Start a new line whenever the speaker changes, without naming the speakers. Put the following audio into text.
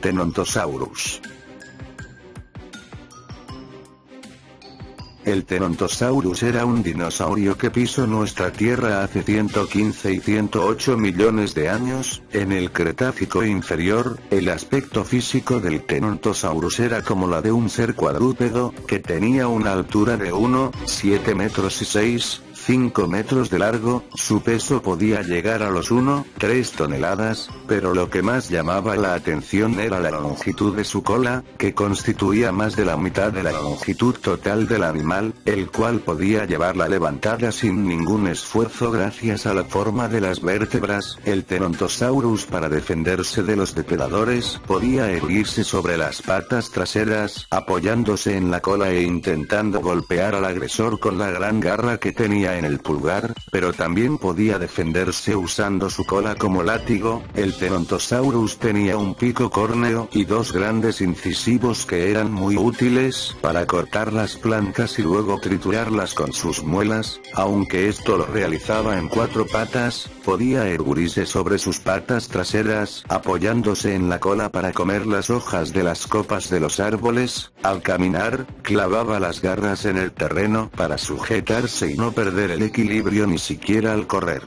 Tenontosaurus. El Tenontosaurus era un dinosaurio que pisó nuestra Tierra hace 115 y 108 millones de años, en el Cretácico inferior, el aspecto físico del Tenontosaurus era como la de un ser cuadrúpedo, que tenía una altura de 1, 7 metros y 6, 5 metros de largo, su peso podía llegar a los 1, 3 toneladas, pero lo que más llamaba la atención era la longitud de su cola, que constituía más de la mitad de la longitud total del animal, el cual podía llevarla levantada sin ningún esfuerzo gracias a la forma de las vértebras. El Terontosaurus para defenderse de los depredadores podía erguirse sobre las patas traseras, apoyándose en la cola e intentando golpear al agresor con la gran garra que tenía en el pulgar, pero también podía defenderse usando su cola como látigo, el Terontosaurus tenía un pico córneo y dos grandes incisivos que eran muy útiles para cortar las plantas y luego triturarlas con sus muelas, aunque esto lo realizaba en cuatro patas, podía erguirse sobre sus patas traseras, apoyándose en la cola para comer las hojas de las copas de los árboles, al caminar, clavaba las garras en el terreno para sujetarse y no el equilibrio ni siquiera al correr.